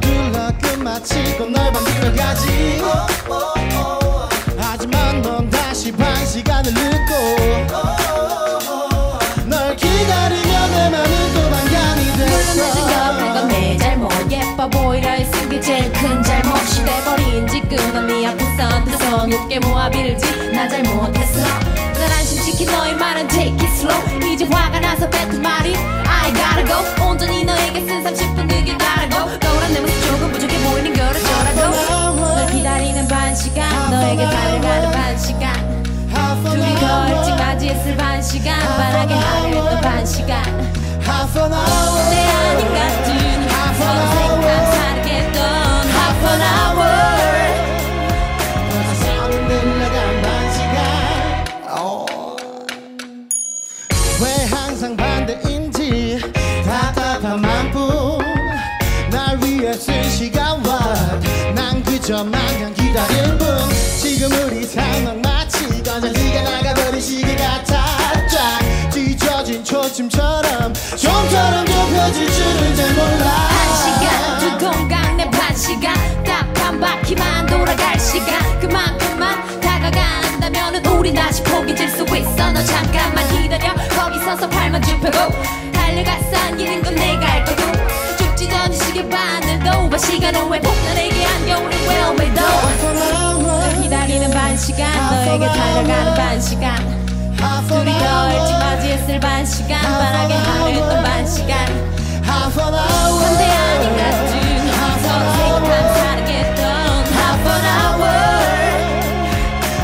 둘러 끝마치고 널 만들어가지. 하지만 넌 다시 반 시간을 늦고 널 기다리면 내 맘은 도망냥이 됐어. 물론 내 생각보다 내 잘못 예뻐 보이라 했은 게 제일 큰 잘못이 돼버린 지금 넌 미안부산 돼서 늦게 모아 빌지 나 잘못했어. 난 안심시킨 너의 말은 take it slow. 이제 화가 나서 뱉은 말이 I gotta go. 시간 너에게 달려가는 반 시간. 둘이 더 일찍 맞이했을 반 시간. 바라게 하려 했던 반 시간. Half an hour 내 아닌 같은 half an hour. 왜 항상 반대인지 답답한 맘뿐날 위해 쓴 시간과 난 그저 마 바퀴만 돌아갈 시간. 그만큼만 다가간다면은 우린 다시 포기질 수 있어. 너 잠깐만 기다려. 거기 서서 팔만 좁혀고 달려가서 안기는 건 내가 할 거고. 않은 시계 바늘도 반 시간은 왜 폭탄에게 안겨오는 널 기다리는 반 시간. 너에게 달려가는 반 시간. 둘이 hour 맞이했을 반 시간. 바라게 하려 했던 반 시간. Half an hour. 반대 아닌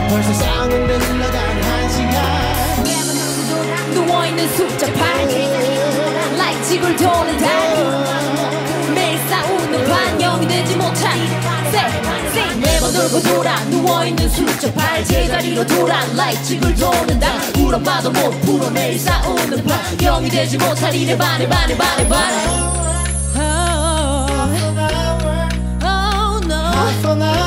벌써 쌍은 흘러간 한 시간. 누워있는 숫자 8 like 지구를 도는 달 매일 싸우는 반영이 되지 못한 매번 돌고 돌아 누워있는 숫자 8 제자리로 돌아 like 지구를 도는 달 울어봐도 못 풀어 매일 싸우는 반영이 되지 못한 이래 반에 반에 반에 반에 Oh, oh no. Half an hour